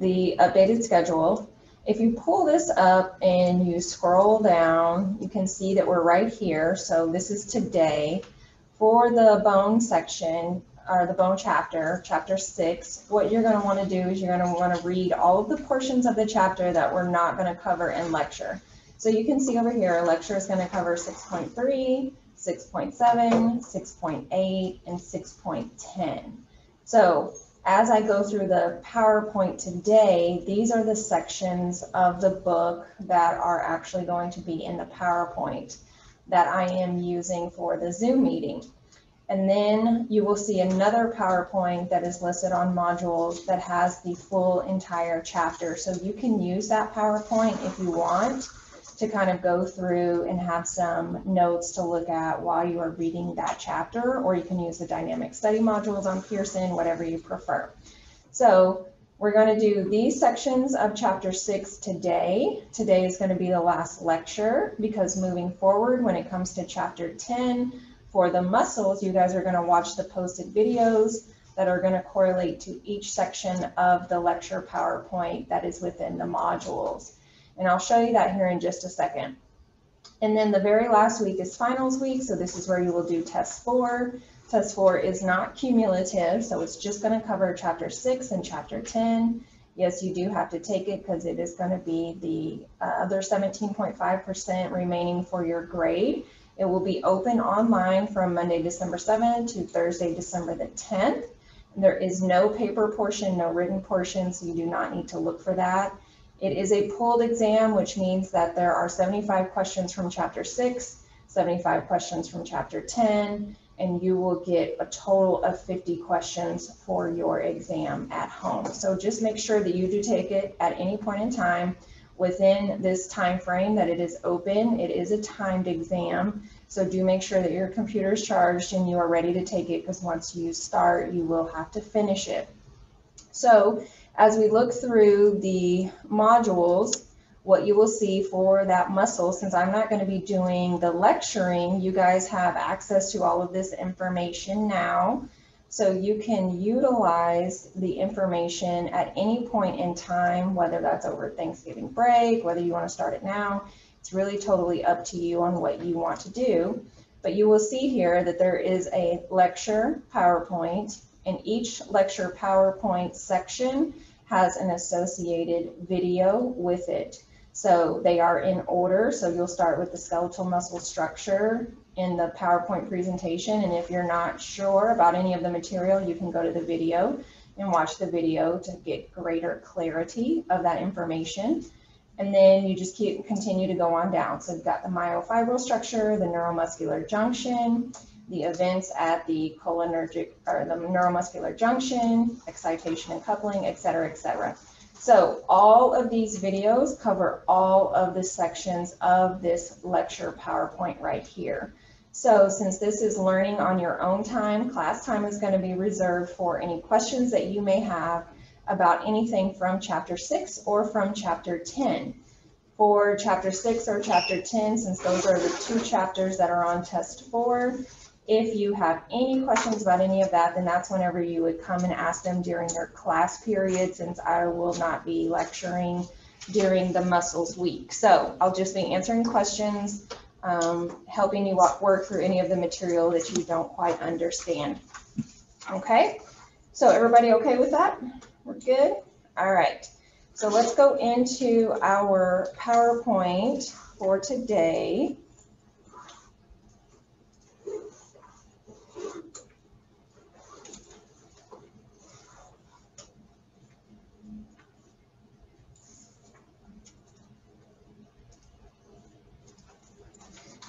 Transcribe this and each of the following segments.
the updated schedule. If you pull this up and you scroll down, you can see that we're right here. So this is today. For the bone section, or the bone chapter, chapter six, what you're going to want to do is you're going to want to read all of the portions of the chapter that we're not going to cover in lecture. So you can see over here, lecture is going to cover 6.3, 6.7, 6.8, and 6.10. So as I go through the PowerPoint today, these are the sections of the book that are actually going to be in the PowerPoint that I am using for the Zoom meeting. And then you will see another PowerPoint that is listed on modules that has the full entire chapter. So you can use that PowerPoint if you want to kind of go through and have some notes to look at while you are reading that chapter, or you can use the dynamic study modules on Pearson, whatever you prefer. So we're going to do these sections of chapter six today. Today is going to be the last lecture because moving forward, when it comes to chapter 10, for the muscles, you guys are going to watch the posted videos that are going to correlate to each section of the lecture PowerPoint that is within the modules. And I'll show you that here in just a second. And then the very last week is finals week. So this is where you will do test four. Test four is not cumulative. So it's just going to cover chapter six and chapter 10. Yes, you do have to take it because it is going to be the uh, other 17.5% remaining for your grade. It will be open online from Monday, December 7th to Thursday, December the 10th. There is no paper portion, no written portion, so you do not need to look for that. It is a pooled exam, which means that there are 75 questions from chapter 6, 75 questions from chapter 10, and you will get a total of 50 questions for your exam at home. So just make sure that you do take it at any point in time within this time frame that it is open. It is a timed exam. So do make sure that your computer is charged and you are ready to take it because once you start, you will have to finish it. So as we look through the modules, what you will see for that muscle, since I'm not going to be doing the lecturing, you guys have access to all of this information now. So you can utilize the information at any point in time, whether that's over Thanksgiving break, whether you want to start it now. It's really totally up to you on what you want to do. But you will see here that there is a lecture PowerPoint, and each lecture PowerPoint section has an associated video with it. So they are in order. So you'll start with the skeletal muscle structure, in the PowerPoint presentation. And if you're not sure about any of the material, you can go to the video and watch the video to get greater clarity of that information. And then you just keep continue to go on down. So you've got the myofibril structure, the neuromuscular junction, the events at the cholinergic or the neuromuscular junction, excitation and coupling, et cetera, et cetera. So all of these videos cover all of the sections of this lecture PowerPoint right here. So since this is learning on your own time, class time is going to be reserved for any questions that you may have about anything from chapter 6 or from chapter 10. For chapter 6 or chapter 10, since those are the two chapters that are on test 4, if you have any questions about any of that, then that's whenever you would come and ask them during your class period, since I will not be lecturing during the muscles week. So I'll just be answering questions um, helping you work through any of the material that you don't quite understand. Okay, so everybody okay with that? We're good? All right, so let's go into our PowerPoint for today.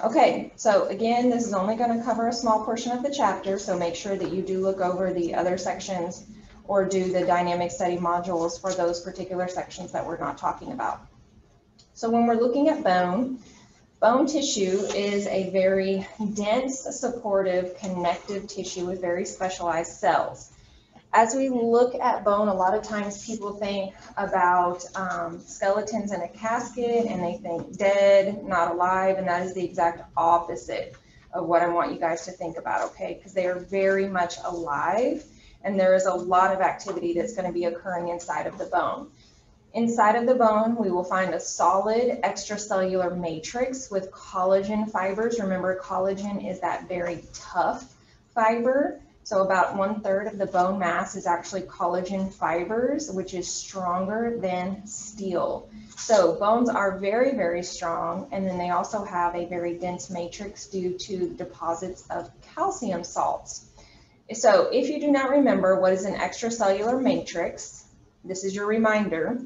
Okay, so again, this is only going to cover a small portion of the chapter, so make sure that you do look over the other sections or do the dynamic study modules for those particular sections that we're not talking about. So when we're looking at bone, bone tissue is a very dense, supportive, connective tissue with very specialized cells as we look at bone, a lot of times people think about um, skeletons in a casket and they think dead, not alive, and that is the exact opposite of what I want you guys to think about, okay? Because they are very much alive and there is a lot of activity that's going to be occurring inside of the bone. Inside of the bone, we will find a solid extracellular matrix with collagen fibers. Remember, collagen is that very tough fiber. So about one third of the bone mass is actually collagen fibers, which is stronger than steel. So bones are very, very strong. And then they also have a very dense matrix due to deposits of calcium salts. So if you do not remember what is an extracellular matrix, this is your reminder.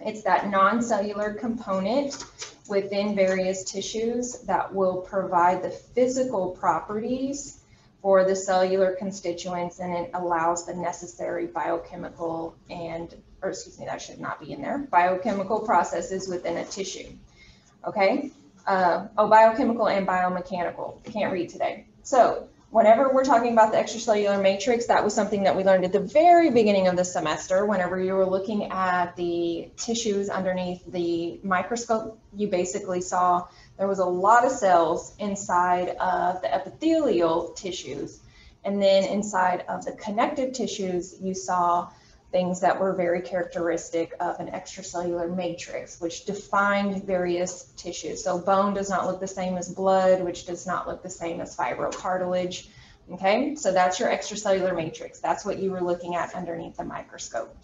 It's that non-cellular component within various tissues that will provide the physical properties for the cellular constituents and it allows the necessary biochemical and, or excuse me, that should not be in there, biochemical processes within a tissue. Okay? Uh, oh, biochemical and biomechanical. Can't read today. So whenever we're talking about the extracellular matrix, that was something that we learned at the very beginning of the semester. Whenever you were looking at the tissues underneath the microscope, you basically saw there was a lot of cells inside of the epithelial tissues. And then inside of the connective tissues, you saw things that were very characteristic of an extracellular matrix, which defined various tissues. So bone does not look the same as blood, which does not look the same as fibrocartilage. Okay, so that's your extracellular matrix. That's what you were looking at underneath the microscope.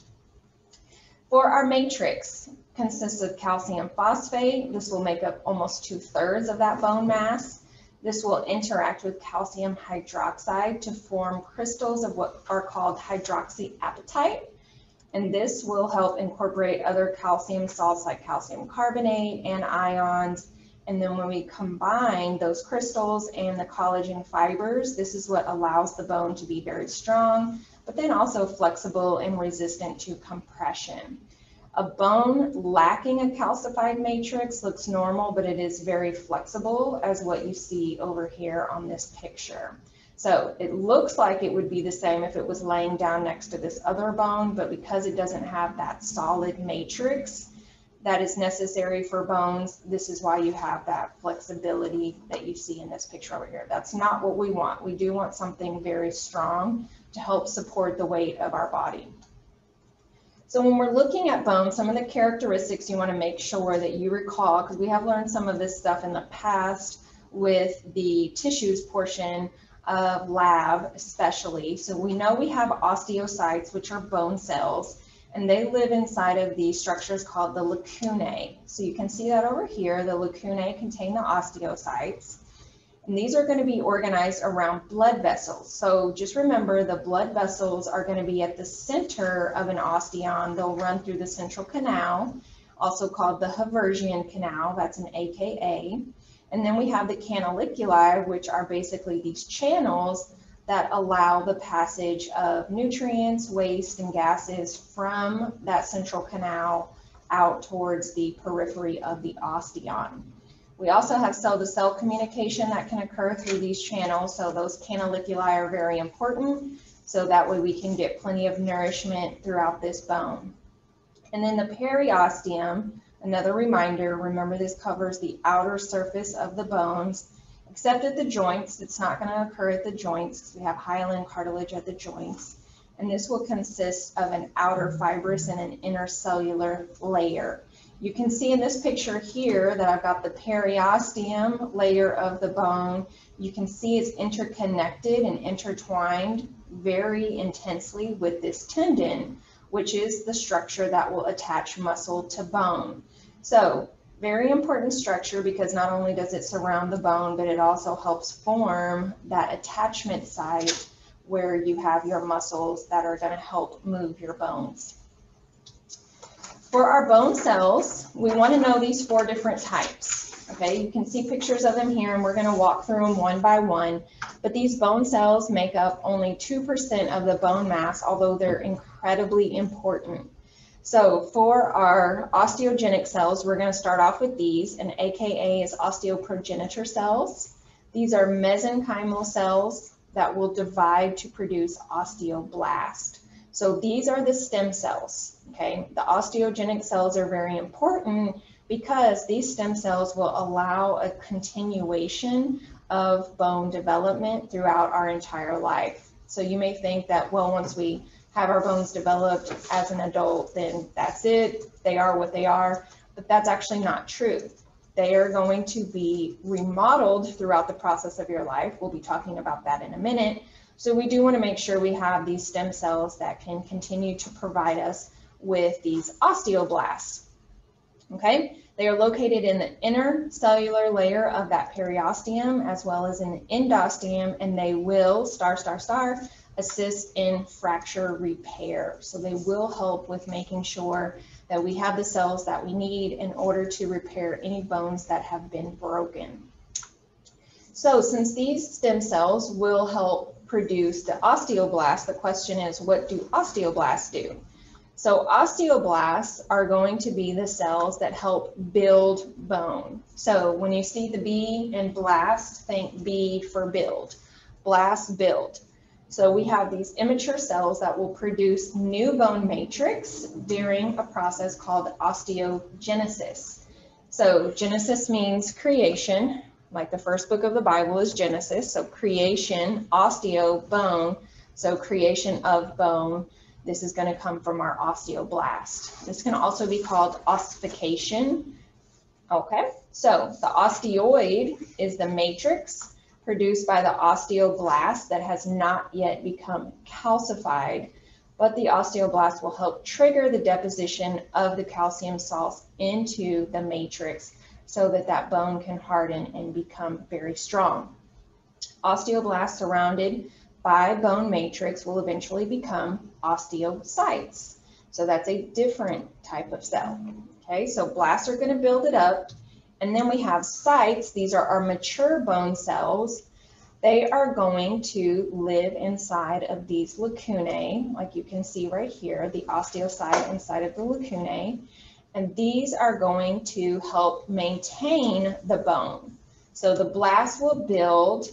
For our matrix, consists of calcium phosphate. This will make up almost two thirds of that bone mass. This will interact with calcium hydroxide to form crystals of what are called hydroxyapatite and this will help incorporate other calcium salts like calcium carbonate and ions. And then when we combine those crystals and the collagen fibers, this is what allows the bone to be very strong, but then also flexible and resistant to compression. A bone lacking a calcified matrix looks normal, but it is very flexible as what you see over here on this picture. So it looks like it would be the same if it was laying down next to this other bone, but because it doesn't have that solid matrix that is necessary for bones, this is why you have that flexibility that you see in this picture over here. That's not what we want. We do want something very strong to help support the weight of our body. So when we're looking at bone, some of the characteristics you want to make sure that you recall, because we have learned some of this stuff in the past with the tissues portion of lab especially. So we know we have osteocytes, which are bone cells, and they live inside of these structures called the lacunae. So you can see that over here, the lacunae contain the osteocytes. And these are going to be organized around blood vessels. So just remember the blood vessels are going to be at the center of an osteon. They'll run through the central canal, also called the Haversian canal. That's an AKA. And then we have the canaliculi, which are basically these channels that allow the passage of nutrients, waste, and gases from that central canal out towards the periphery of the osteon. We also have cell-to-cell -cell communication that can occur through these channels, so those canaliculi are very important, so that way we can get plenty of nourishment throughout this bone. And then the periosteum, Another reminder, remember this covers the outer surface of the bones, except at the joints. It's not going to occur at the joints because we have hyaline cartilage at the joints. And this will consist of an outer fibrous and an inner cellular layer. You can see in this picture here that I've got the periosteum layer of the bone. You can see it's interconnected and intertwined very intensely with this tendon which is the structure that will attach muscle to bone. So very important structure because not only does it surround the bone, but it also helps form that attachment site where you have your muscles that are going to help move your bones. For our bone cells, we want to know these four different types. Okay, you can see pictures of them here and we're going to walk through them one by one. But these bone cells make up only 2% of the bone mass, although they're incredibly important. So for our osteogenic cells, we're going to start off with these, and AKA is osteoprogenitor cells. These are mesenchymal cells that will divide to produce osteoblast. So these are the stem cells, okay? The osteogenic cells are very important because these stem cells will allow a continuation of bone development throughout our entire life. So you may think that, well, once we have our bones developed as an adult, then that's it. They are what they are. But that's actually not true. They are going to be remodeled throughout the process of your life. We'll be talking about that in a minute. So we do want to make sure we have these stem cells that can continue to provide us with these osteoblasts. Okay, they are located in the inner cellular layer of that periosteum as well as in the endosteum, and they will, star, star, star, assist in fracture repair. So they will help with making sure that we have the cells that we need in order to repair any bones that have been broken. So since these stem cells will help produce the osteoblasts, the question is, what do osteoblasts do? So osteoblasts are going to be the cells that help build bone. So when you see the B in blast, think B for build. Blast, build. So we have these immature cells that will produce new bone matrix during a process called osteogenesis. So Genesis means creation, like the first book of the Bible is Genesis. So creation, osteo, bone. So creation of bone. This is going to come from our osteoblast. This can also be called ossification. Okay, so the osteoid is the matrix produced by the osteoblast that has not yet become calcified, but the osteoblast will help trigger the deposition of the calcium salts into the matrix so that that bone can harden and become very strong. Osteoblasts surrounded by bone matrix will eventually become osteocytes. So that's a different type of cell. Okay, so blasts are going to build it up. And then we have cytes. These are our mature bone cells. They are going to live inside of these lacunae, like you can see right here, the osteocyte inside of the lacunae. And these are going to help maintain the bone. So the blast will build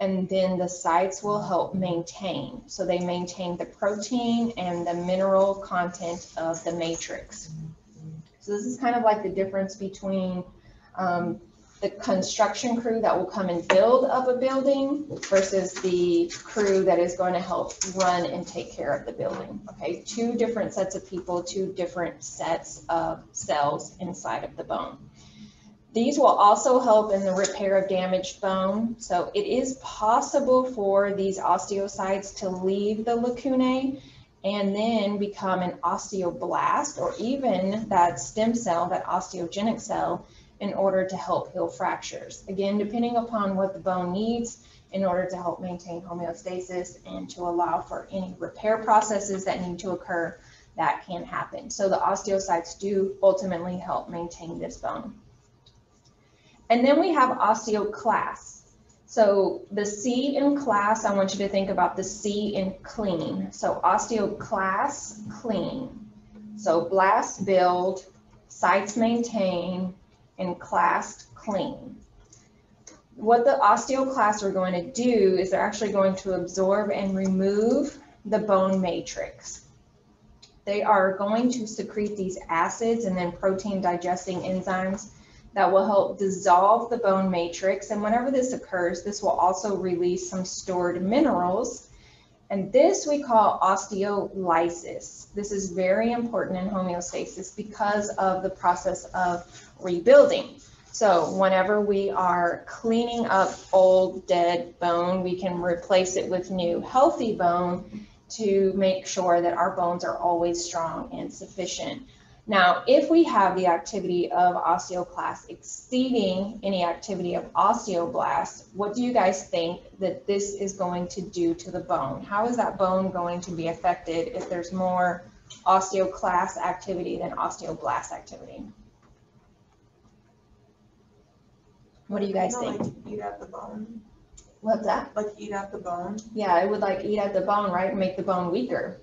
and then the cytes will help maintain. So they maintain the protein and the mineral content of the matrix. So this is kind of like the difference between um, the construction crew that will come and build up a building versus the crew that is going to help run and take care of the building. Okay, two different sets of people, two different sets of cells inside of the bone. These will also help in the repair of damaged bone. So it is possible for these osteocytes to leave the lacunae and then become an osteoblast or even that stem cell, that osteogenic cell, in order to help heal fractures. Again, depending upon what the bone needs in order to help maintain homeostasis and to allow for any repair processes that need to occur that can happen. So the osteocytes do ultimately help maintain this bone. And then we have osteoclasts. So the C in class, I want you to think about the C in clean. So osteoclast, clean. So blast build, cytes maintain, and clast clean. What the osteoclasts are going to do is they're actually going to absorb and remove the bone matrix. They are going to secrete these acids and then protein digesting enzymes that will help dissolve the bone matrix. And whenever this occurs, this will also release some stored minerals. And this we call osteolysis. This is very important in homeostasis because of the process of rebuilding. So whenever we are cleaning up old dead bone, we can replace it with new healthy bone to make sure that our bones are always strong and sufficient. Now, if we have the activity of osteoclast exceeding any activity of osteoblast, what do you guys think that this is going to do to the bone? How is that bone going to be affected if there's more osteoclast activity than osteoblast activity? What do you guys think? Like eat at the bone, What's that? like eat at the bone. Yeah, it would like eat at the bone, right? Make the bone weaker.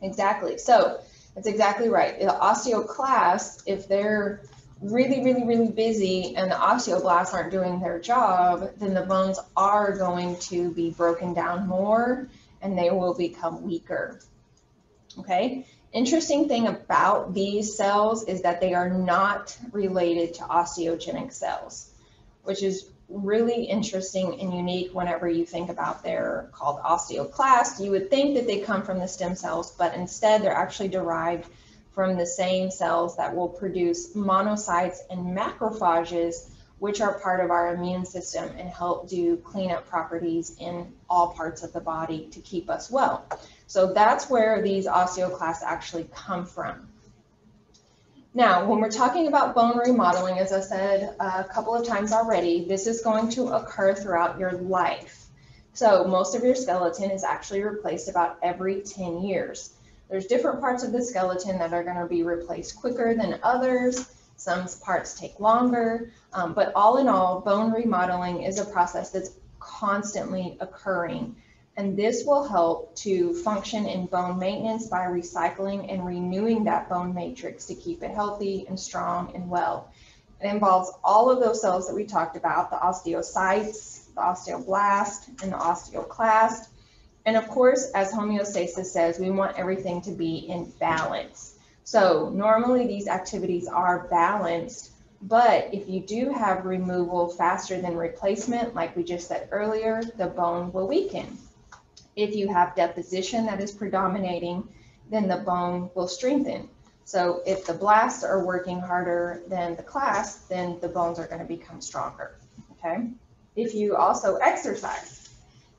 Exactly. So that's exactly right. The osteoclasts, if they're really, really, really busy and the osteoblasts aren't doing their job, then the bones are going to be broken down more and they will become weaker. Okay. Interesting thing about these cells is that they are not related to osteogenic cells, which is really interesting and unique whenever you think about they're called osteoclast. You would think that they come from the stem cells, but instead they're actually derived from the same cells that will produce monocytes and macrophages, which are part of our immune system and help do cleanup properties in all parts of the body to keep us well. So that's where these osteoclasts actually come from. Now, when we're talking about bone remodeling, as I said a couple of times already, this is going to occur throughout your life. So most of your skeleton is actually replaced about every 10 years. There's different parts of the skeleton that are going to be replaced quicker than others. Some parts take longer, um, but all in all, bone remodeling is a process that's constantly occurring. And this will help to function in bone maintenance by recycling and renewing that bone matrix to keep it healthy and strong and well. It involves all of those cells that we talked about, the osteocytes, the osteoblast, and the osteoclast. And of course, as homeostasis says, we want everything to be in balance. So normally these activities are balanced, but if you do have removal faster than replacement, like we just said earlier, the bone will weaken. If you have deposition that is predominating, then the bone will strengthen. So if the blasts are working harder than the clasts, then the bones are going to become stronger. Okay. If you also exercise,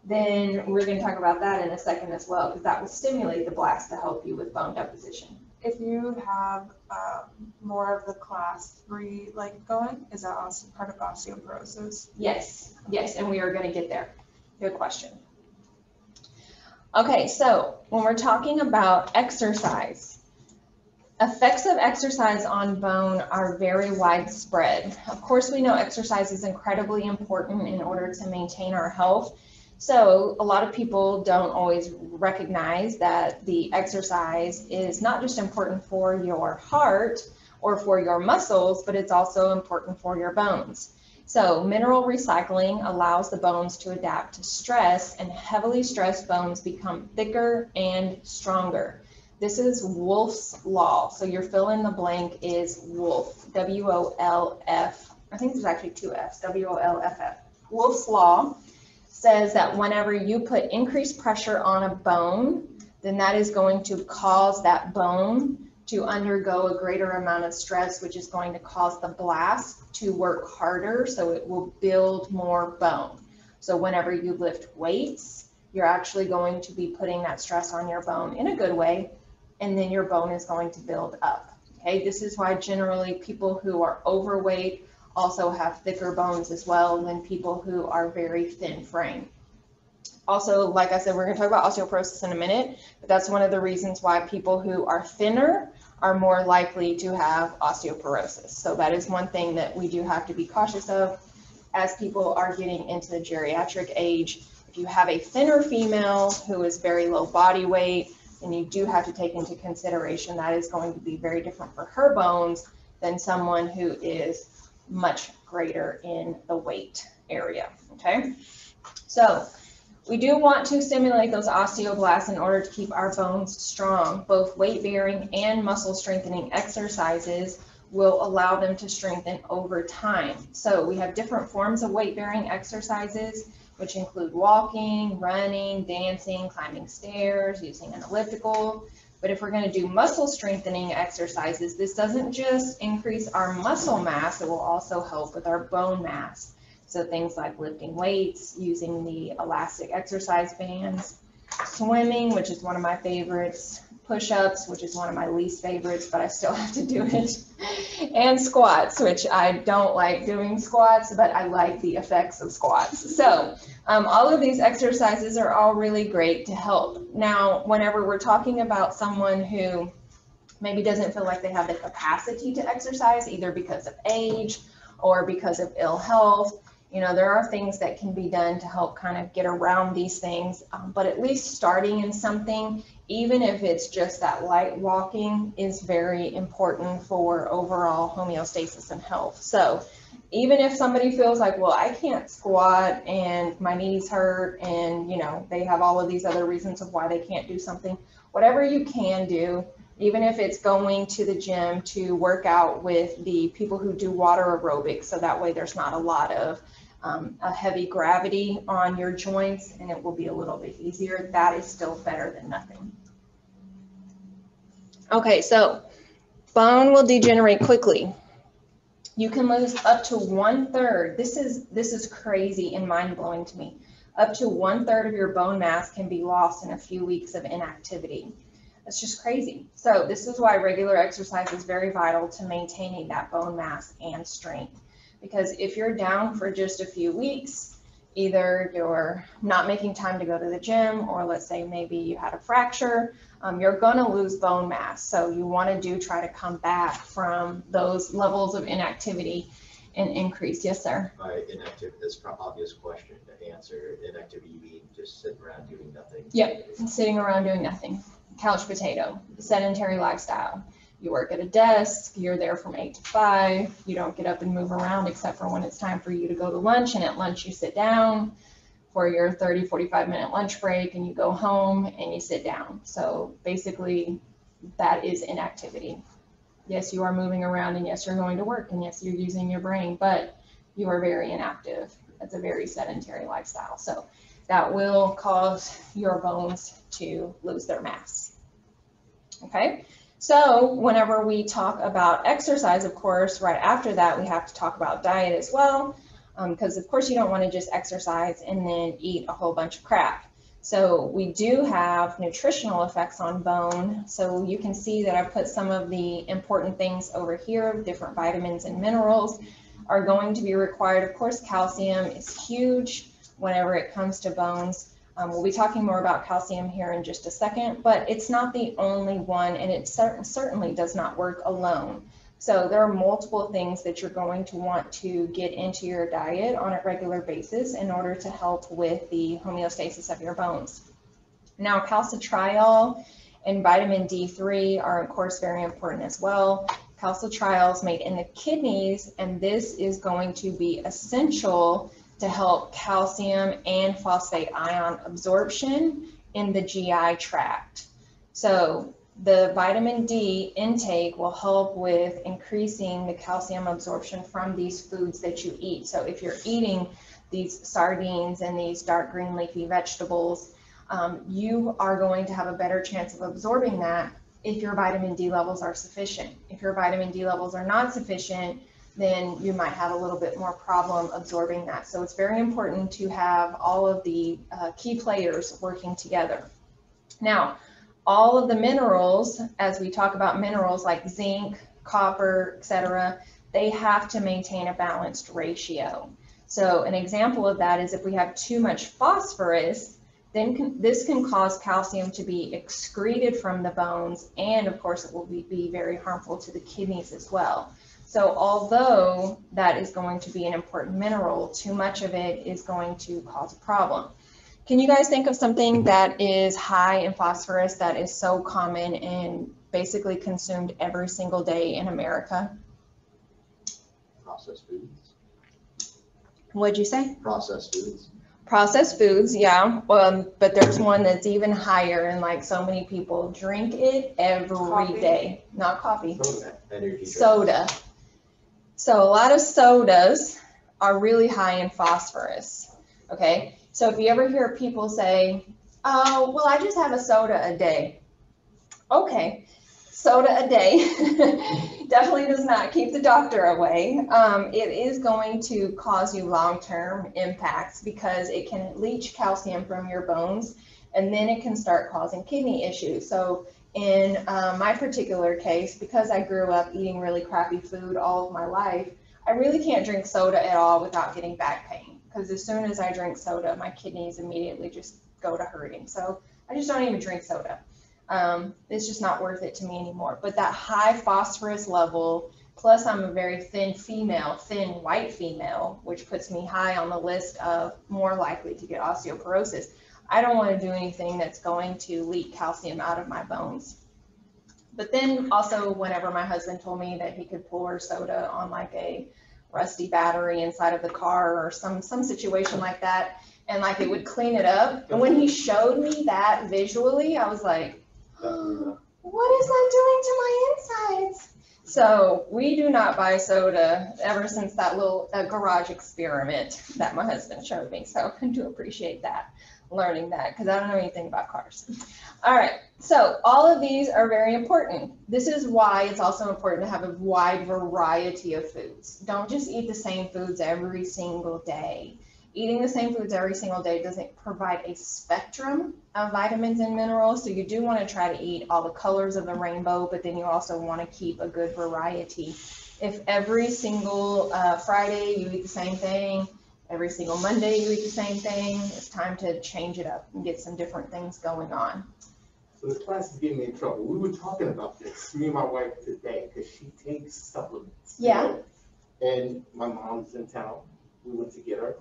then we're going to talk about that in a second as well, because that will stimulate the blast to help you with bone deposition. If you have uh, more of the class three like going, is that also part of osteoporosis? Yes, yes, and we are going to get there. Good question. Okay, so when we're talking about exercise, effects of exercise on bone are very widespread. Of course, we know exercise is incredibly important in order to maintain our health so a lot of people don't always recognize that the exercise is not just important for your heart or for your muscles, but it's also important for your bones. So mineral recycling allows the bones to adapt to stress and heavily stressed bones become thicker and stronger. This is Wolff's law. So your fill in the blank is Wolff, W-O-L-F. I think there's actually two F's, W-O-L-F-F. Wolff's law says that whenever you put increased pressure on a bone, then that is going to cause that bone to undergo a greater amount of stress, which is going to cause the blast to work harder. So it will build more bone. So whenever you lift weights, you're actually going to be putting that stress on your bone in a good way, and then your bone is going to build up. Okay, this is why generally people who are overweight also have thicker bones as well than people who are very thin frame. Also, like I said, we're going to talk about osteoporosis in a minute, but that's one of the reasons why people who are thinner are more likely to have osteoporosis. So that is one thing that we do have to be cautious of as people are getting into the geriatric age. If you have a thinner female who is very low body weight, then you do have to take into consideration that is going to be very different for her bones than someone who is much greater in the weight area, okay? So we do want to stimulate those osteoblasts in order to keep our bones strong. Both weight bearing and muscle strengthening exercises will allow them to strengthen over time. So we have different forms of weight bearing exercises, which include walking, running, dancing, climbing stairs, using an elliptical. But if we're going to do muscle strengthening exercises, this doesn't just increase our muscle mass, it will also help with our bone mass. So things like lifting weights, using the elastic exercise bands, swimming, which is one of my favorites, push-ups, which is one of my least favorites, but I still have to do it, and squats, which I don't like doing squats, but I like the effects of squats. So um, all of these exercises are all really great to help. Now, whenever we're talking about someone who maybe doesn't feel like they have the capacity to exercise, either because of age or because of ill health, you know, there are things that can be done to help kind of get around these things, um, but at least starting in something, even if it's just that light walking, is very important for overall homeostasis and health. So, even if somebody feels like, well, I can't squat and my knees hurt, and you know, they have all of these other reasons of why they can't do something, whatever you can do, even if it's going to the gym to work out with the people who do water aerobics, so that way there's not a lot of um, a heavy gravity on your joints and it will be a little bit easier. That is still better than nothing. Okay, so bone will degenerate quickly. You can lose up to one third. This is this is crazy and mind blowing to me. Up to one third of your bone mass can be lost in a few weeks of inactivity. That's just crazy. So this is why regular exercise is very vital to maintaining that bone mass and strength. Because if you're down for just a few weeks, either you're not making time to go to the gym, or let's say maybe you had a fracture, um, you're going to lose bone mass. So you want to do try to come back from those levels of inactivity and increase. Yes, sir. By inactive, this is an obvious question to answer. Inactivity, you mean just sitting around doing nothing? Yep. Sitting around doing nothing. Couch potato, sedentary lifestyle. You work at a desk, you're there from eight to five, you don't get up and move around except for when it's time for you to go to lunch. And at lunch, you sit down for your 30, 45 minute lunch break and you go home and you sit down. So basically, that is inactivity. Yes, you are moving around and yes, you're going to work and yes, you're using your brain, but you are very inactive. It's a very sedentary lifestyle. So that will cause your bones to lose their mass. Okay, so whenever we talk about exercise, of course, right after that, we have to talk about diet as well because um, of course you don't want to just exercise and then eat a whole bunch of crap. So we do have nutritional effects on bone. So you can see that I've put some of the important things over here, different vitamins and minerals are going to be required. Of course, calcium is huge whenever it comes to bones. Um, we'll be talking more about calcium here in just a second, but it's not the only one and it cert certainly does not work alone. So there are multiple things that you're going to want to get into your diet on a regular basis in order to help with the homeostasis of your bones. Now, calcitriol and vitamin D3 are, of course, very important as well. Calcitriol is made in the kidneys, and this is going to be essential to help calcium and phosphate ion absorption in the GI tract. So the vitamin D intake will help with increasing the calcium absorption from these foods that you eat. So if you're eating these sardines and these dark green leafy vegetables, um, you are going to have a better chance of absorbing that if your vitamin D levels are sufficient. If your vitamin D levels are not sufficient, then you might have a little bit more problem absorbing that. So it's very important to have all of the uh, key players working together. Now, all of the minerals, as we talk about minerals like zinc, copper, etc., they have to maintain a balanced ratio. So an example of that is if we have too much phosphorus, then can, this can cause calcium to be excreted from the bones, and of course it will be, be very harmful to the kidneys as well. So although that is going to be an important mineral, too much of it is going to cause a problem. Can you guys think of something that is high in phosphorus that is so common and basically consumed every single day in America? Processed foods. What'd you say? Processed foods. Processed foods, yeah. Um, but there's one that's even higher, and like so many people drink it every Coffee. day. Not coffee, Soda. Energy drinks. soda. So a lot of sodas are really high in phosphorus. Okay, so if you ever hear people say, oh, well, I just have a soda a day. Okay, soda a day definitely does not keep the doctor away. Um, it is going to cause you long-term impacts because it can leach calcium from your bones and then it can start causing kidney issues. So in uh, my particular case, because I grew up eating really crappy food all of my life, I really can't drink soda at all without getting back pain because as soon as I drink soda, my kidneys immediately just go to hurting. So I just don't even drink soda. Um, it's just not worth it to me anymore. But that high phosphorus level, plus I'm a very thin female, thin white female, which puts me high on the list of more likely to get osteoporosis. I don't want to do anything that's going to leak calcium out of my bones. But then also, whenever my husband told me that he could pour soda on like a rusty battery inside of the car or some some situation like that and like it would clean it up and when he showed me that visually i was like oh, what is that doing to my insides So we do not buy soda ever since that little uh, garage experiment that my husband showed me. So I do appreciate that, learning that, because I don't know anything about cars. All right, so all of these are very important. This is why it's also important to have a wide variety of foods. Don't just eat the same foods every single day. Eating the same foods every single day doesn't provide a spectrum of vitamins and minerals. So you do want to try to eat all the colors of the rainbow, but then you also want to keep a good variety. If every single uh, Friday you eat the same thing, every single Monday you eat the same thing, it's time to change it up and get some different things going on. So the class is getting me in trouble. We were talking about this, me and my wife today, because she takes supplements. you Yeah. know? And my mom's in town. We went to get her.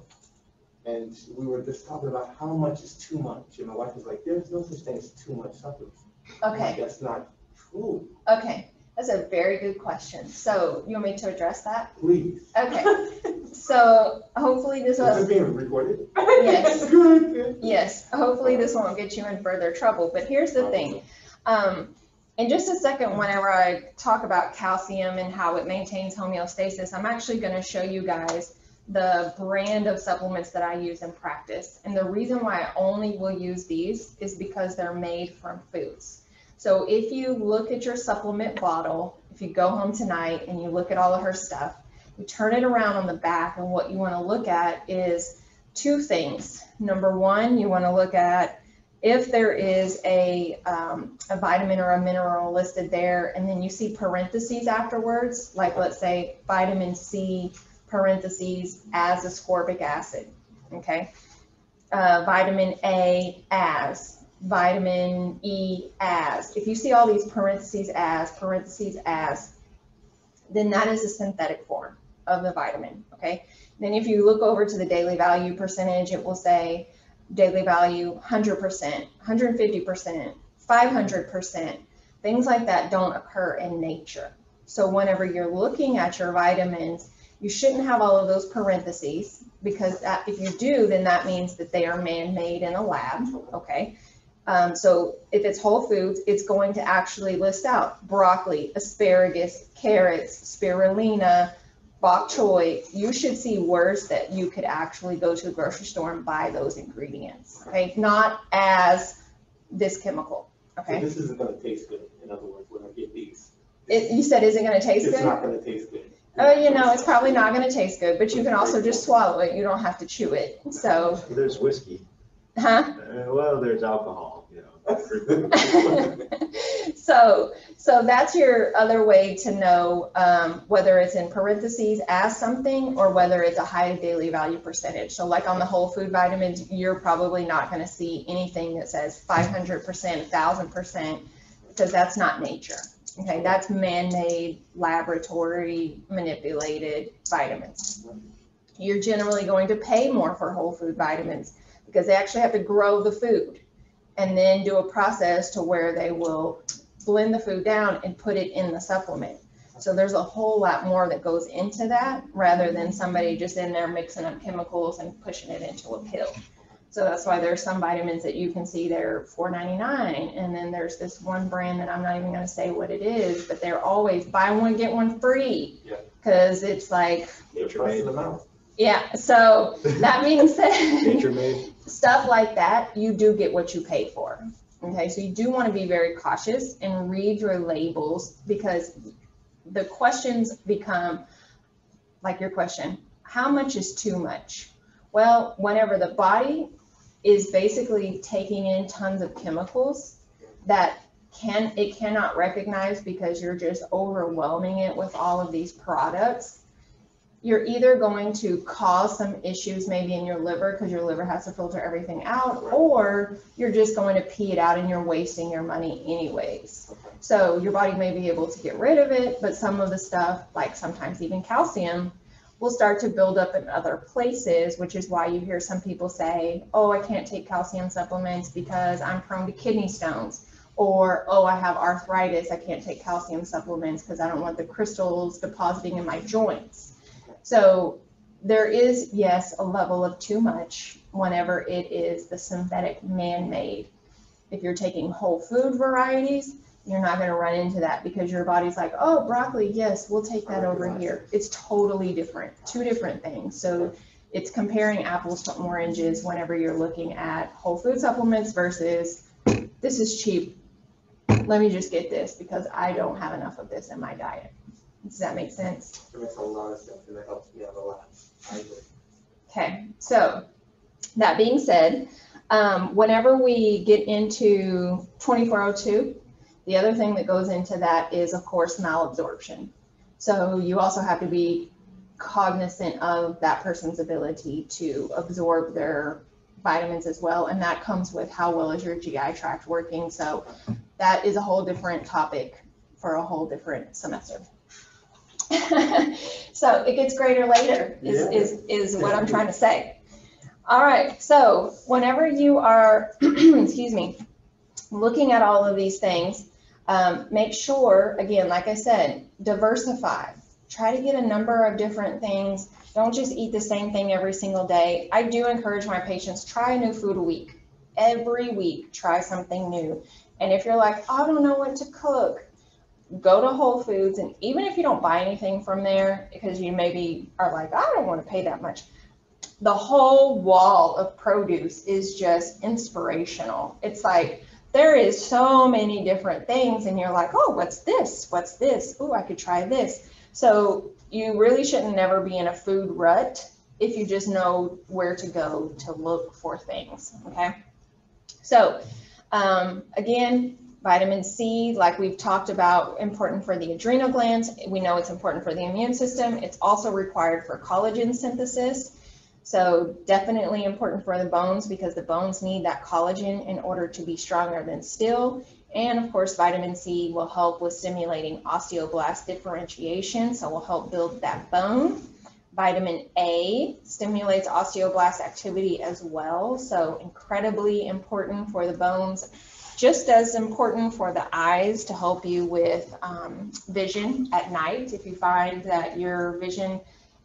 And we were just talking about how much is too much. And my wife was like, there's no such thing as too much supplements. Like, Okay, That's not true. okay, that's a very good question. So you want me to address that? Please. Okay, so hopefully this Is was, being recorded? yes. Good. Yes, hopefully this won't get you in further trouble, but here's the thing. Um, in just a second, whenever I talk about calcium and how it maintains homeostasis, I'm actually gonna show you guys the brand of supplements that I use in practice. And the reason why I only will use these is because they're made from foods. So if you look at your supplement bottle, if you go home tonight and you look at all of her stuff, you turn it around on the back and what you wanna look at is two things. Number one, you want to look at if there is a, um, a vitamin or a mineral listed there, and then you see parentheses afterwards, like let's say vitamin C, parentheses, as ascorbic acid, okay? Uh, vitamin A as, vitamin E as. If you see all these parentheses as, parentheses as, then that is a synthetic form of the vitamin, okay? Then if you look over to the daily value percentage, it will say daily value 100%, 150%, 500%. Things like that don't occur in nature. So whenever you're looking at your vitamins, you shouldn't have all of those parentheses because that, if you do, then that means that they are man-made in a lab, okay? Um, so if it's whole foods, it's going to actually list out broccoli, asparagus, carrots, spirulina, bok choy, you should see words that you could actually go to the grocery store and buy those ingredients, okay? Not as this chemical, So okay? this isn't gonna taste good, in other words, when I get these. It, you said, is it gonna taste It's good? not gonna taste good. Oh, you know, it's probably not gonna taste good, but you can also just swallow it, you don't have to chew it, so, There's whiskey, huh? Uh, well, there's alcohol, you know. So, so that's your other way to know um, whether it's in parentheses as something or whether it's a high daily value percentage. So like on the whole food vitamins, you're probably not going to see anything that says 500%, 1000% because that's not nature. Okay, that's man-made, laboratory manipulated vitamins. You're generally going to pay more for whole food vitamins because they actually have to grow the food and then do a process to where they will blend the food down and put it in the supplement. So there's a whole lot more that goes into that rather than somebody just in there mixing up chemicals and pushing it into a pill. So that's why there's some vitamins that you can see they're $4.99 and then there's this one brand that I'm not even gonna say what it is, but they're always buy one, get one free. Yeah. Cause it's like, Nature made, yeah, so that being said. nature made. Stuff like that, you do get what you pay for. Okay, so you do want to be very cautious and read your labels because the questions become like your question how much is too much? Well, whenever the body is basically taking in tons of chemicals that can it cannot recognize because you're just overwhelming it with all of these products you're either going to cause some issues maybe in your liver because your liver has to filter everything out, or you're just going to pee it out and you're wasting your money anyways. So your body may be able to get rid of it, but some of the stuff, like sometimes even calcium, will start to build up in other places, which is why you hear some people say, oh, I can't take calcium supplements because I'm prone to kidney stones. Or, oh, I have arthritis, I can't take calcium supplements because I don't want the crystals depositing in my joints. So there is, yes, a level of too much whenever it is the synthetic man-made. If you're taking whole food varieties, you're not gonna run into that because your body's like, oh, broccoli, yes, we'll take that over here. It's totally different, two different things. So it's comparing apples to oranges whenever you're looking at whole food supplements versus this is cheap. Let me just get this because I don't have enough of this in my diet. Does that make sense? It makes a lot of sense and it helps me out a lot. I. Okay, so that being said, um, whenever we get into 2402, the other thing that goes into that is, of course, malabsorption. So you also have to be cognizant of that person's ability to absorb their vitamins as well, and that comes with how well is your GI tract working. So that is a whole different topic for a whole different semester. so it gets greater later is, Yeah. is, is what I'm trying to say. All right, so whenever you are, excuse me, looking at all of these things, um, make sure, again, like I said, diversify. Try to get a number of different things. Don't just eat the same thing every single day. I do encourage my patients, try a new food a week. Every week, try something new. And if you're like, I don't know what to cook, go to Whole Foods and even if you don't buy anything from there, because you maybe are like, I don't want to pay that much. The whole wall of produce is just inspirational. It's like there is so many different things and you're like, oh, what's this? What's this? Oh, I could try this. So you really shouldn't never be in a food rut if you just know where to go to look for things, okay? So um, again, vitamin C, like we've talked about, important for the adrenal glands. We know it's important for the immune system. It's also required for collagen synthesis. So definitely important for the bones because the bones need that collagen in order to be stronger than steel. And of course, vitamin C will help with stimulating osteoblast differentiation, so will help build that bone. Vitamin A stimulates osteoblast activity as well, so incredibly important for the bones. Just as important for the eyes to help you with um, vision at night. If you find that your vision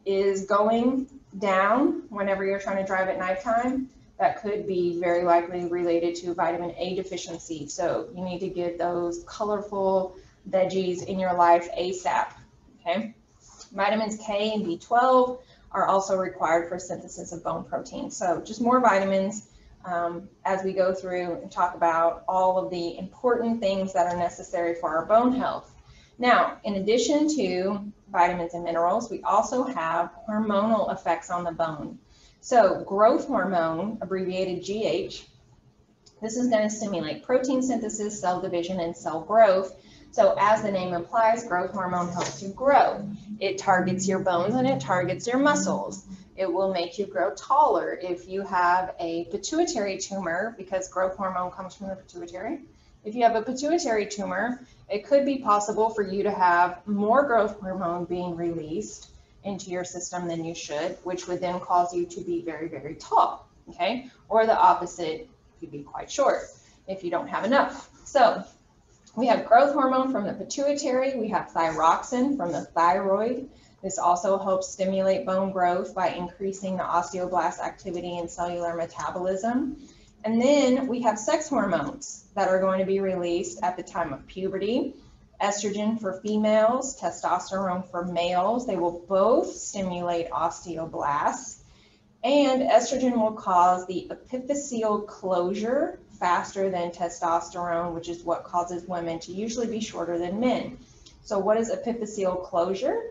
is going down whenever you're trying to drive at nighttime, that could be very likely related to vitamin A deficiency. So you need to get those colorful veggies in your life ASAP. Okay. Vitamins K and B12 are also required for synthesis of bone protein. So just more vitamins um, as we go through and talk about all of the important things that are necessary for our bone health. Now, in addition to vitamins and minerals, we also have hormonal effects on the bone. So growth hormone, abbreviated GH, this is going to stimulate protein synthesis, cell division, and cell growth. So as the name implies, growth hormone helps you grow. It targets your bones and it targets your muscles. It will make you grow taller if you have a pituitary tumor because growth hormone comes from the pituitary. If you have a pituitary tumor, it could be possible for you to have more growth hormone being released into your system than you should, which would then cause you to be very, very tall. Okay. Or the opposite, you'd be quite short if you don't have enough. So we have growth hormone from the pituitary. We have thyroxine from the thyroid. This also helps stimulate bone growth by increasing the osteoblast activity and cellular metabolism. And then we have sex hormones that are going to be released at the time of puberty. Estrogen for females, testosterone for males. They will both stimulate osteoblasts. And estrogen will cause the epiphyseal closure faster than testosterone, which is what causes women to usually be shorter than men. So what is epiphyseal closure?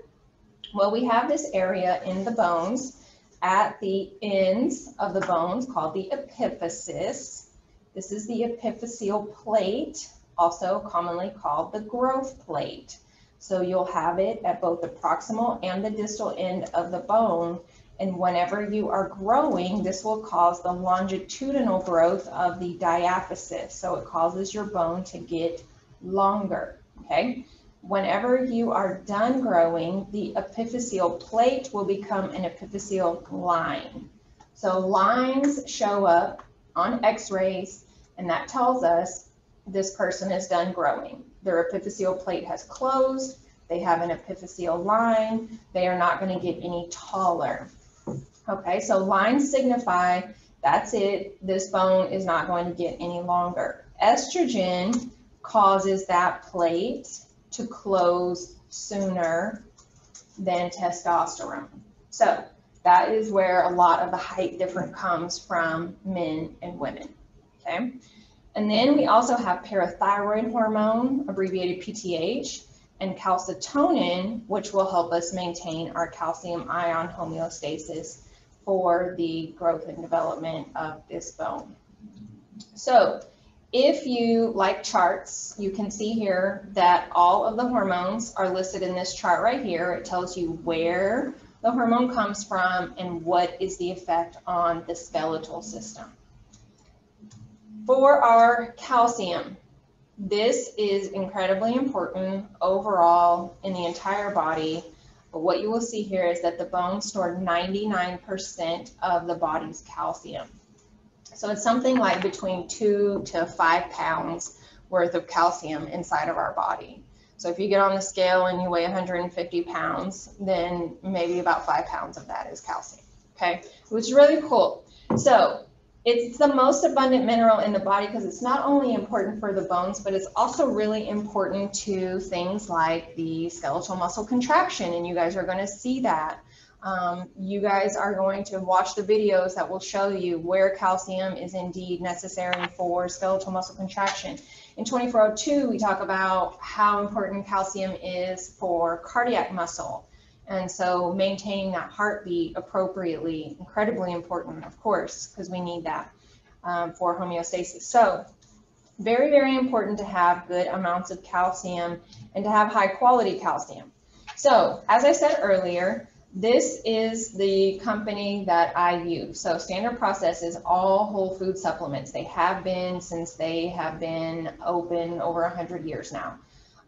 Well, we have this area in the bones at the ends of the bones called the epiphysis. This is the epiphyseal plate, also commonly called the growth plate. So you'll have it at both the proximal and the distal end of the bone. And whenever you are growing, this will cause the longitudinal growth of the diaphysis. So it causes your bone to get longer, okay? Whenever you are done growing, the epiphyseal plate will become an epiphyseal line. So lines show up on x-rays and that tells us this person is done growing. Their epiphyseal plate has closed, they have an epiphyseal line, they are not going to get any taller. Okay, so lines signify that's it, this bone is not going to get any longer. Estrogen causes that plate to close sooner than testosterone. So that is where a lot of the height difference comes from men and women. Okay. And then we also have parathyroid hormone, abbreviated PTH, and calcitonin, which will help us maintain our calcium ion homeostasis for the growth and development of this bone. So if you like charts, you can see here that all of the hormones are listed in this chart right here. It tells you where the hormone comes from and what is the effect on the skeletal system. For our calcium, this is incredibly important overall in the entire body. But what you will see here is that the bones store 99% of the body's calcium. So it's something like between two to five pounds worth of calcium inside of our body. So if you get on the scale and you weigh 150 pounds, then maybe about five pounds of that is calcium. Okay, which is really cool. So it's the most abundant mineral in the body because it's not only important for the bones, but it's also really important to things like the skeletal muscle contraction. And you guys are going to see that. Um, you guys are going to watch the videos that will show you where calcium is indeed necessary for skeletal muscle contraction. In 2402, we talk about how important calcium is for cardiac muscle. And so maintaining that heartbeat appropriately, incredibly important, of course, because we need that um, for homeostasis. So very, very important to have good amounts of calcium and to have high quality calcium. So as I said earlier, this is the company that I use. So Standard Process is all whole food supplements. They have been since they have been open over 100 years now.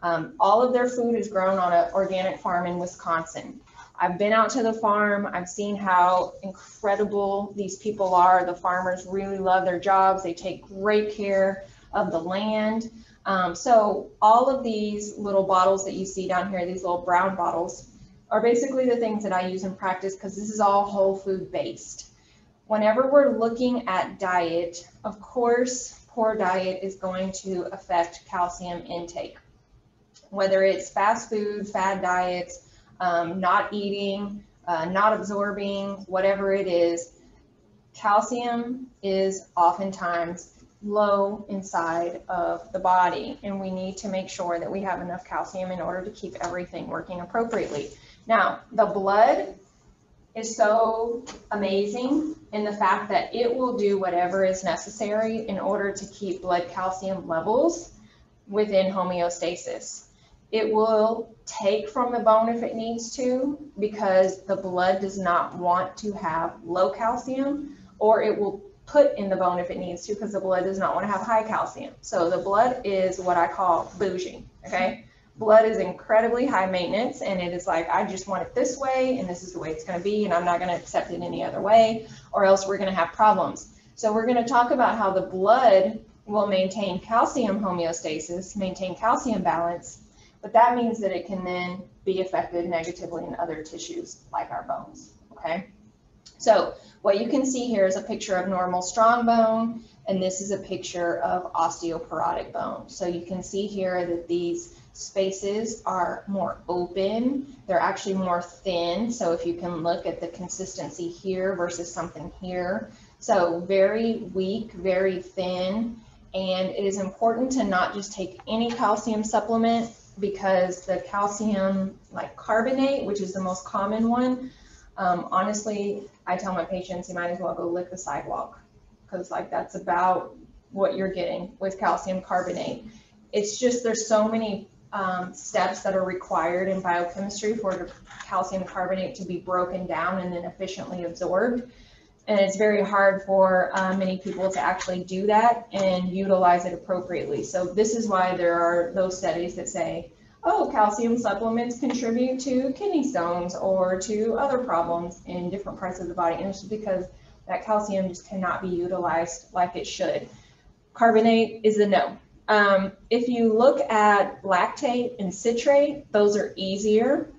Um, all of their food is grown on an organic farm in Wisconsin. I've been out to the farm. I've seen how incredible these people are. The farmers really love their jobs. They take great care of the land. Um, so all of these little bottles that you see down here, these little brown bottles, are basically the things that I use in practice because this is all whole food based. Whenever we're looking at diet, of course, poor diet is going to affect calcium intake. Whether it's fast food, fad diets, um, not eating, uh, not absorbing, whatever it is, calcium is oftentimes low inside of the body and we need to make sure that we have enough calcium in order to keep everything working appropriately. Now, the blood is so amazing in the fact that it will do whatever is necessary in order to keep blood calcium levels within homeostasis. It will take from the bone if it needs to because the blood does not want to have low calcium or it will put in the bone if it needs to because the blood does not want to have high calcium. So the blood is what I call bougie, okay? Blood is incredibly high maintenance and it is like, I just want it this way and this is the way it's going to be and I'm not going to accept it any other way or else we're going to have problems. So we're going to talk about how the blood will maintain calcium homeostasis, maintain calcium balance, but that means that it can then be affected negatively in other tissues like our bones, okay? So what you can see here is a picture of normal strong bone and this is a picture of osteoporotic bone. So you can see here that these spaces are more open. They're actually more thin. So if you can look at the consistency here versus something here. So very weak, very thin. And it is important to not just take any calcium supplement because the calcium like carbonate, which is the most common one, um, honestly, I tell my patients you might as well go lick the sidewalk because like that's about what you're getting with calcium carbonate. It's just there's so many um, steps that are required in biochemistry for calcium carbonate to be broken down and then efficiently absorbed. And it's very hard for uh, many people to actually do that and utilize it appropriately. So this is why there are those studies that say, oh, calcium supplements contribute to kidney stones or to other problems in different parts of the body. And it's because that calcium just cannot be utilized like it should. Carbonate is a no. Um, if you look at lactate and citrate, those are easier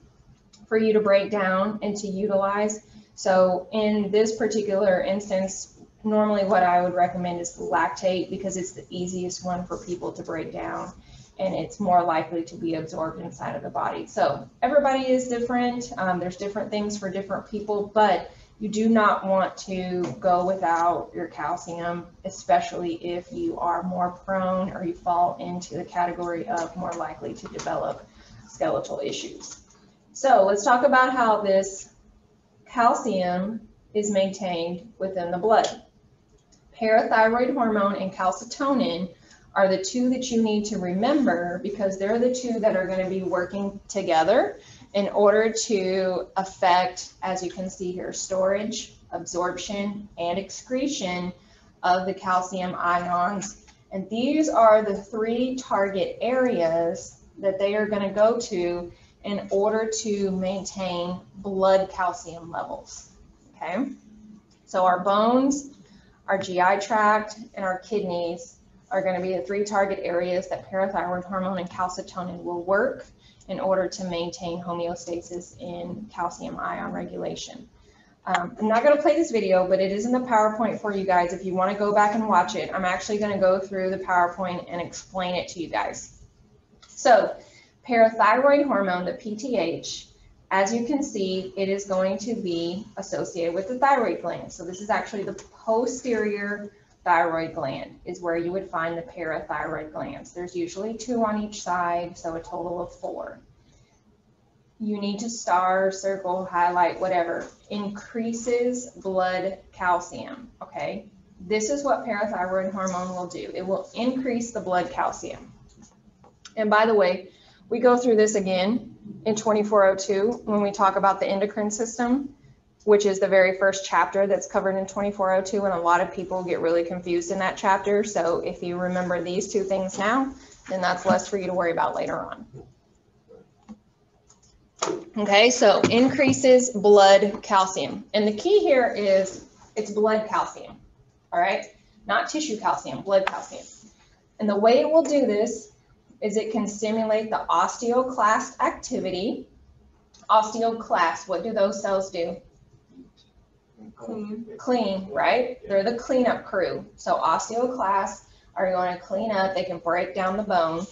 for you to break down and to utilize. So in this particular instance, normally what I would recommend is lactate because it's the easiest one for people to break down and it's more likely to be absorbed inside of the body. So everybody is different. Um, there's different things for different people, but you do not want to go without your calcium, especially if you are more prone or you fall into the category of more likely to develop skeletal issues. So let's talk about how this calcium is maintained within the blood. Parathyroid hormone and calcitonin are the two that you need to remember because they're the two that are going to be working together in order to affect, as you can see here, storage, absorption, and excretion of the calcium ions. And these are the three target areas that they are going to go to in order to maintain blood calcium levels. Okay? So our bones, our GI tract, and our kidneys are going to be the three target areas that parathyroid hormone and calcitonin will work in order to maintain homeostasis in calcium ion regulation. Um, I'm not going to play this video, but it is in the PowerPoint for you guys. If you want to go back and watch it, I'm actually going to go through the PowerPoint and explain it to you guys. So parathyroid hormone, the PTH, as you can see, it is going to be associated with the thyroid gland. So this is actually the posterior thyroid gland is where you would find the parathyroid glands. There's usually two on each side, so a total of four. You need to star, circle, highlight, whatever. Increases blood calcium, okay? This is what parathyroid hormone will do. It will increase the blood calcium. And by the way, we go through this again in 2402 when we talk about the endocrine system which is the very first chapter that's covered in 2402. And a lot of people get really confused in that chapter. So if you remember these two things now, then that's less for you to worry about later on. Okay, so increases blood calcium. And the key here is it's blood calcium, all right? Not tissue calcium, blood calcium. And the way it will do this is it can stimulate the osteoclast activity. Osteoclast, what do those cells do? Clean. clean, right? They're the cleanup crew. So osteoclasts are going to clean up. They can break down the bone.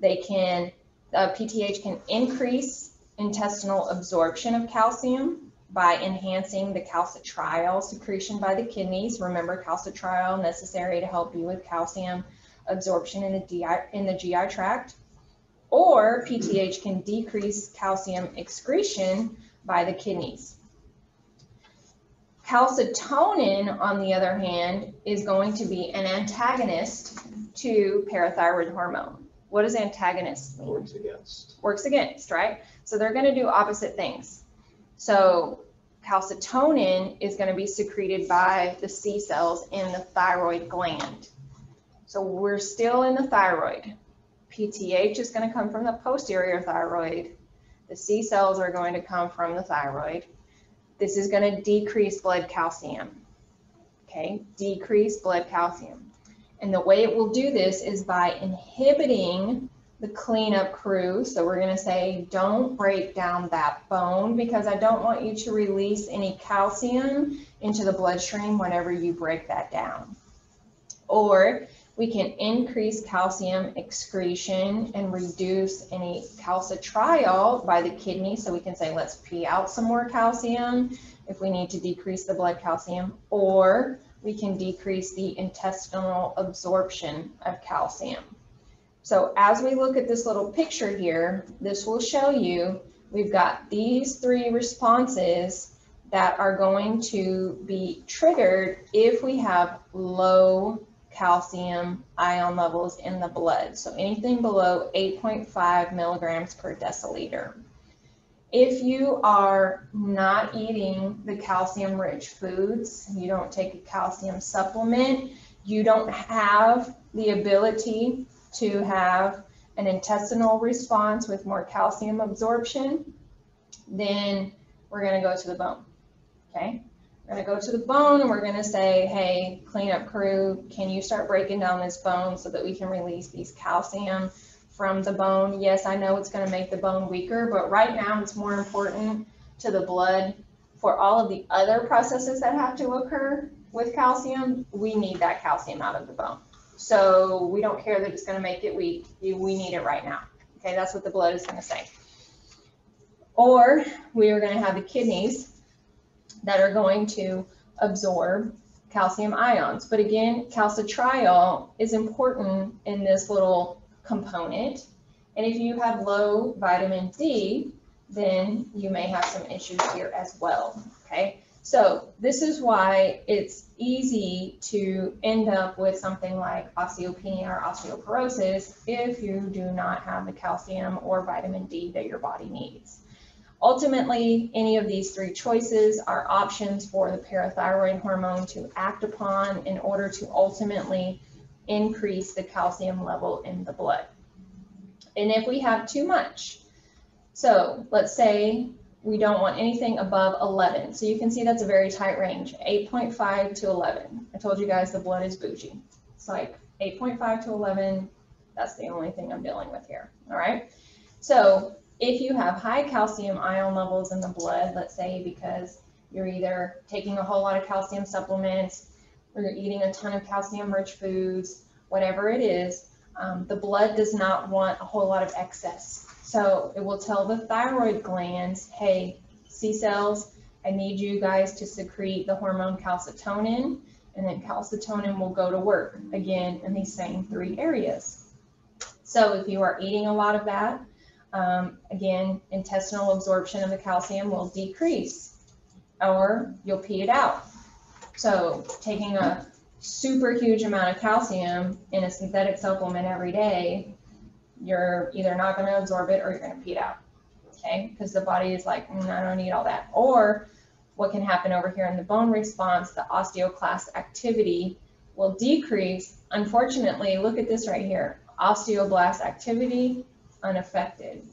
They can, uh, PTH can increase intestinal absorption of calcium by enhancing the calcitriol secretion by the kidneys. Remember calcitriol necessary to help you with calcium absorption in the GI, in the GI tract. Or PTH can decrease calcium excretion by the kidneys. Calcitonin, on the other hand, is going to be an antagonist to parathyroid hormone. What does antagonist mean? Works against. Works against, right? So they're going to do opposite things. So calcitonin is going to be secreted by the C cells in the thyroid gland. So we're still in the thyroid. PTH is going to come from the posterior thyroid. The C cells are going to come from the thyroid. This is going to decrease blood calcium. Okay, decrease blood calcium. And the way it will do this is by inhibiting the cleanup crew. So we're going to say, don't break down that bone because I don't want you to release any calcium into the bloodstream whenever you break that down. Or we can increase calcium excretion and reduce any calcitriol by the kidney. So we can say, let's pee out some more calcium if we need to decrease the blood calcium, or we can decrease the intestinal absorption of calcium. So as we look at this little picture here, this will show you we've got these three responses that are going to be triggered if we have low calcium ion levels in the blood. So anything below 8.5 milligrams per deciliter. If you are not eating the calcium rich foods, you don't take a calcium supplement, you don't have the ability to have an intestinal response with more calcium absorption, then we're going to go to the bone. Okay? We're to go to the bone and we're going to say, hey, cleanup crew, can you start breaking down this bone so that we can release these calcium from the bone? Yes, I know it's going to make the bone weaker, but right now it's more important to the blood for all of the other processes that have to occur with calcium, we need that calcium out of the bone. So we don't care that it's gonna make it weak, we we need it right now. Okay, that's what the blood is gonna say. Or we are gonna have the kidneys that are going to absorb calcium ions. But again, calcitriol is important in this little component. And if you have low vitamin D, then you may have some issues here as well, okay? So this is why it's easy to end up with something like osteopenia or osteoporosis if you do not have the calcium or vitamin D that your body needs. Ultimately, any of these three choices are options for the parathyroid hormone to act upon in order to ultimately increase the calcium level in the blood. And if we have too much, so let's say we don't want anything above 11. So you can see that's a very tight range, 8.5 to 11. I told you guys the blood is bougie. It's like 8.5 to 11, that's the only thing I'm dealing with here, all right? So if you have high calcium ion levels in the blood, let's say because you're either taking a whole lot of calcium supplements or you're eating a ton of calcium rich foods, whatever it is, um, the blood does not want a whole lot of excess. So it will tell the thyroid glands, hey, C cells, I need you guys to secrete the hormone calcitonin, and then calcitonin will go to work again in these same three areas. So if you are eating a lot of that, um, again, intestinal absorption of the calcium will decrease, or you'll pee it out. So taking a super huge amount of calcium in a synthetic supplement every day, you're either not going to absorb it or you're going to pee it out. Okay, because the body is like, mm, I don't need all that. Or what can happen over here in the bone response, the osteoclast activity will decrease. Unfortunately, look at this right here osteoblast activity unaffected.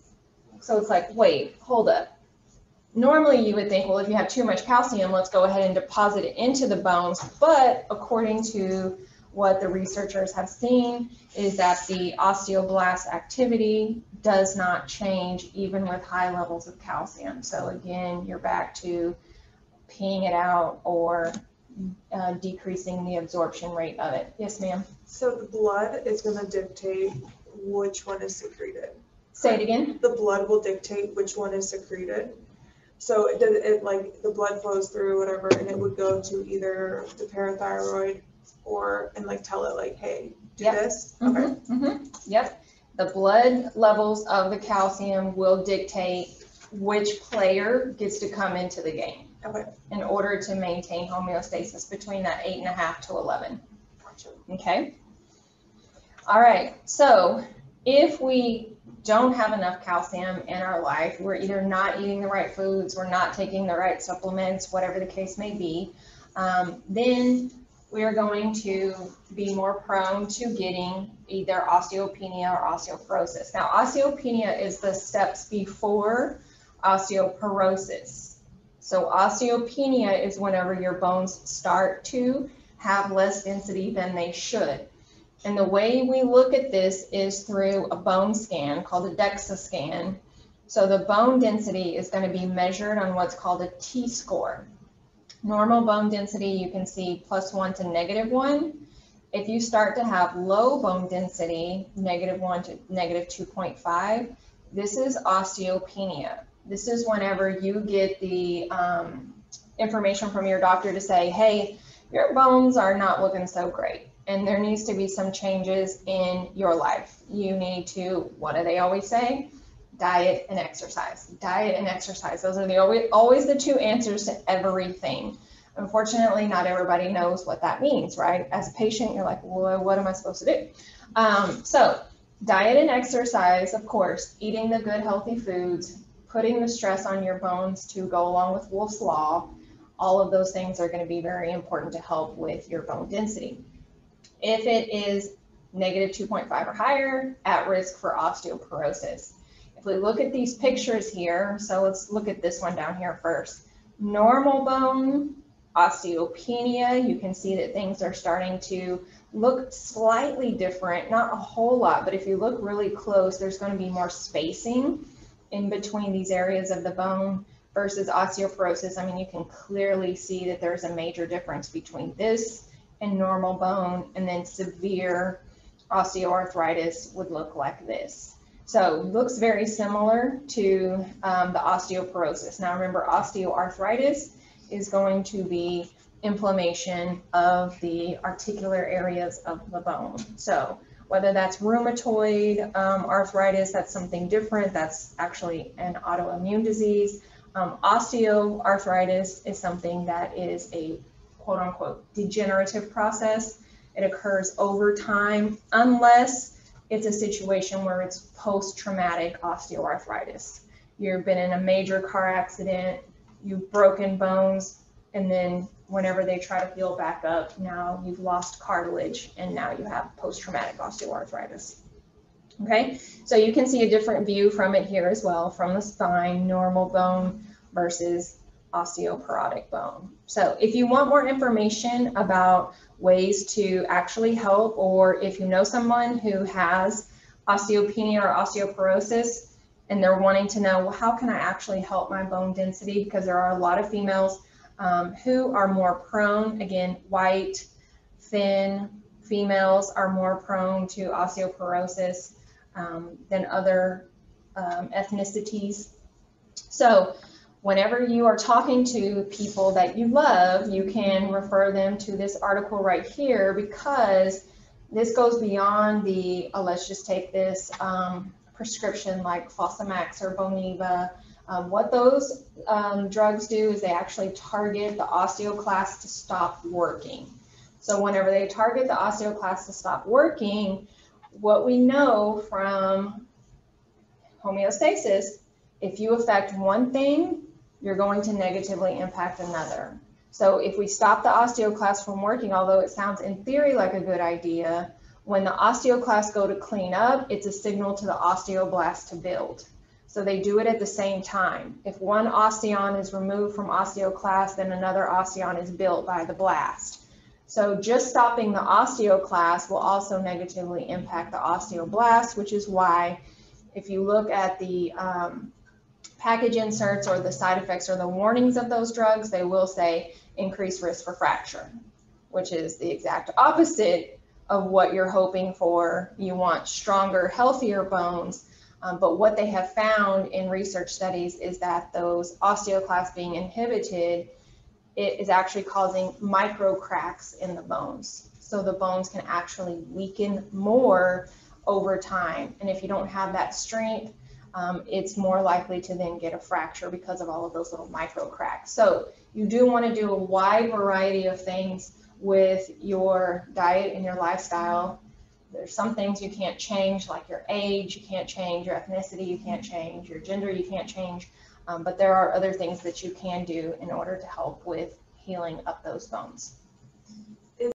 So it's like, wait, hold up. Normally you would think, well, if you have too much calcium, let's go ahead and deposit it into the bones. But according to what the researchers have seen is that the osteoblast activity does not change even with high levels of calcium. So again, you're back to peeing it out or uh, decreasing the absorption rate of it. Yes, ma'am. So the blood is gonna dictate which one is secreted. Say it again. The blood will dictate which one is secreted. So it does, it like, the blood flows through whatever, and it would go to either the parathyroid or, and like tell it like, hey, do Yep. this. Okay. Mhm, mhm. Yep. The blood levels of the calcium will dictate which player gets to come into the game. Okay. In order to maintain homeostasis between that eight and a half to eleven. Gotcha. Okay? All right, so if we don't have enough calcium in our life, we're either not eating the right foods, we're not taking the right supplements, whatever the case may be, um, then we are going to be more prone to getting either osteopenia or osteoporosis. Now, osteopenia is the steps before osteoporosis. So osteopenia is whenever your bones start to have less density than they should. And the way we look at this is through a bone scan called a DEXA scan. So the bone density is going to be measured on what's called a T-score. Normal bone density, you can see plus one to negative one. If you start to have low bone density, negative one to negative 2.5, this is osteopenia. This is whenever you get the um, information from your doctor to say, hey, your bones are not looking so great and there needs to be some changes in your life. You need to, what do they always say? Diet and exercise. Diet and exercise. Those are the always, always the two answers to everything. Unfortunately, not everybody knows what that means, right? As a patient, you're like, well, what am I supposed to do? Um, so, diet and exercise, of course, eating the good, healthy foods, putting the stress on your bones to go along with Wolff's Law, all of those things are going to be very important to help with your bone density. If it is negative 2.5 or higher, at risk for osteoporosis. If we look at these pictures here, so let's look at this one down here first. Normal bone, osteopenia, you can see that things are starting to look slightly different, not a whole lot, but if you look really close, there's going to be more spacing in between these areas of the bone. versus osteoporosis, I mean, you can clearly see that there's a major difference between this and normal bone, and then severe osteoarthritis would look like this. So looks very similar to um, the osteoporosis. Now remember, osteoarthritis is going to be inflammation of the articular areas of the bone. So whether that's rheumatoid um, arthritis, that's something different. That's actually an autoimmune disease. Um, osteoarthritis is something that is a quote unquote degenerative process. It occurs over time unless it's a situation where it's post-traumatic osteoarthritis. You've been in a major car accident, you've broken bones, and then whenever they try to heal back up, now you've lost cartilage and now you have post-traumatic osteoarthritis. Okay, so you can see a different view from it here as well, from the spine, normal bone versus osteoporotic bone. So if you want more information about ways to actually help, or if you know someone who has osteopenia or osteoporosis, and they're wanting to know, well, how can I actually help my bone density? Because there are a lot of females um, who are more prone, again, white, thin females are more prone to osteoporosis um, than other um, ethnicities. So whenever you are talking to people that you love, you can refer them to this article right here because this goes beyond the, oh, let's just take this um, prescription like Fosamax or Boniva. Um, what those um, drugs do is they actually target the osteoclast to stop working. So whenever they target the osteoclast to stop working, what we know from homeostasis, if you affect one thing, you're going to negatively impact another. So if we stop the osteoclast from working, although it sounds in theory like a good idea, when the osteoclasts go to clean up, it's a signal to the osteoblast to build. So they do it at the same time. If one osteon is removed from osteoclast, then another osteon is built by the blast. So just stopping the osteoclast will also negatively impact the osteoblast, which is why if you look at the um, package inserts or the side effects or the warnings of those drugs, they will say increased risk for fracture, which is the exact opposite of what you're hoping for. You want stronger, healthier bones. Um, but what they have found in research studies is that those osteoclasts being inhibited, it is actually causing micro cracks in the bones. So the bones can actually weaken more over time. And if you don't have that strength, um, it's more likely to then get a fracture because of all of those little micro cracks. So you do want to do a wide variety of things with your diet and your lifestyle. There's some things you can't change, like your age, you can't change, your ethnicity, you can't change, your gender, you can't change. Um, but there are other things that you can do in order to help with healing up those bones.